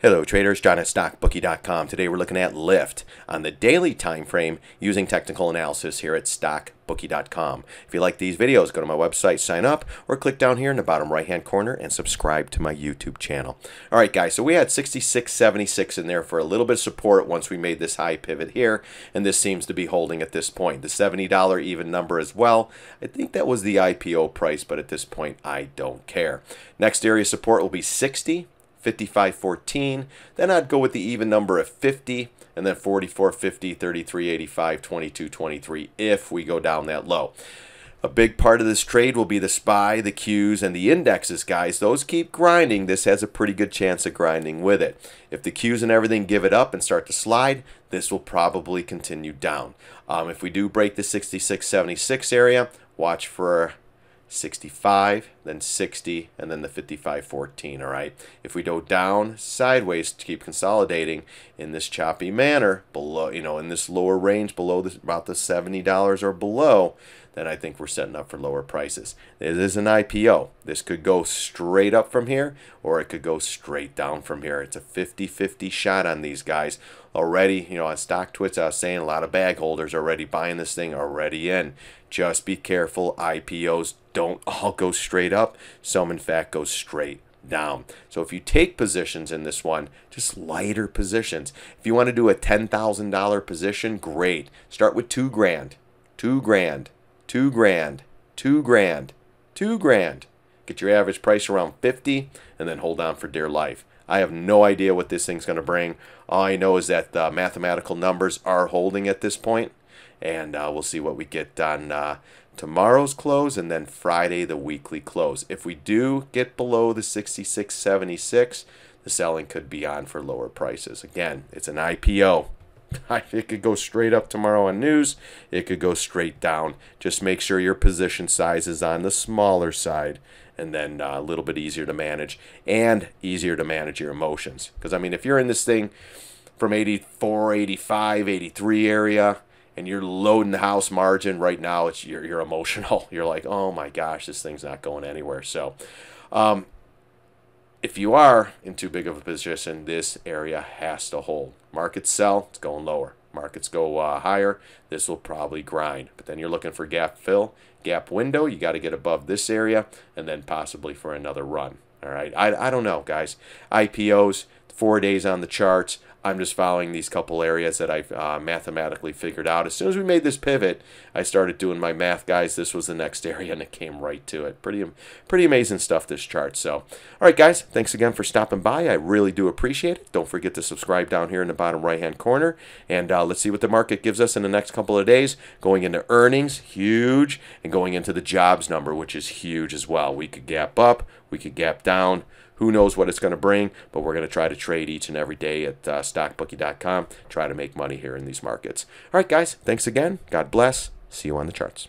Hello traders, John at StockBookie.com. Today we're looking at Lyft on the daily time frame using technical analysis here at StockBookie.com. If you like these videos, go to my website, sign up, or click down here in the bottom right hand corner and subscribe to my YouTube channel. Alright guys, so we had 66.76 in there for a little bit of support once we made this high pivot here, and this seems to be holding at this point. The $70 even number as well. I think that was the IPO price, but at this point I don't care. Next area support will be 60. 55.14. Then I'd go with the even number of 50 and then 44 50, 33 85, 22 23 if we go down that low. A big part of this trade will be the SPY, the Qs, and the indexes, guys. Those keep grinding. This has a pretty good chance of grinding with it. If the Qs and everything give it up and start to slide, this will probably continue down. Um, if we do break the 66.76 area, watch for 65, then 60, and then the 55.14, all right? If we go down sideways to keep consolidating in this choppy manner, below, you know, in this lower range, below the, about the $70 or below, then I think we're setting up for lower prices. It is an IPO. This could go straight up from here, or it could go straight down from here. It's a 50-50 shot on these guys. Already, you know, on StockTwits, I was saying a lot of bag holders already buying this thing already in. Just be careful. IPOs don't all go straight up. Some, in fact, go straight down. So if you take positions in this one, just lighter positions. If you want to do a $10,000 position, great. Start with two grand, two grand, two grand, two grand, two grand. Get your average price around 50 and then hold on for dear life. I have no idea what this thing's going to bring. All I know is that the mathematical numbers are holding at this point, and uh, we'll see what we get on uh, tomorrow's close and then Friday the weekly close. If we do get below the 66.76, the selling could be on for lower prices. Again, it's an IPO. It could go straight up tomorrow on news. It could go straight down. Just make sure your position size is on the smaller side and then uh, a little bit easier to manage and easier to manage your emotions. Because, I mean, if you're in this thing from 84, 85, 83 area and you're loading the house margin right now, it's you're, you're emotional. You're like, oh my gosh, this thing's not going anywhere. So, um, if you are in too big of a position, this area has to hold. Markets sell, it's going lower. Markets go uh, higher, this will probably grind. But then you're looking for gap fill, gap window. You got to get above this area and then possibly for another run. All right. I, I don't know, guys. IPOs, four days on the charts. I'm just following these couple areas that I've uh, mathematically figured out. As soon as we made this pivot, I started doing my math, guys. This was the next area, and it came right to it. Pretty, pretty amazing stuff, this chart. So, all right, guys, thanks again for stopping by. I really do appreciate it. Don't forget to subscribe down here in the bottom right-hand corner, and uh, let's see what the market gives us in the next couple of days. Going into earnings, huge, and going into the jobs number, which is huge as well. We could gap up, we could gap down. Who knows what it's going to bring, but we're going to try to trade each and every day at uh, StockBookie.com, try to make money here in these markets. All right, guys, thanks again. God bless. See you on the charts.